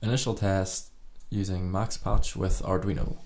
Initial test using MaxPatch with Arduino.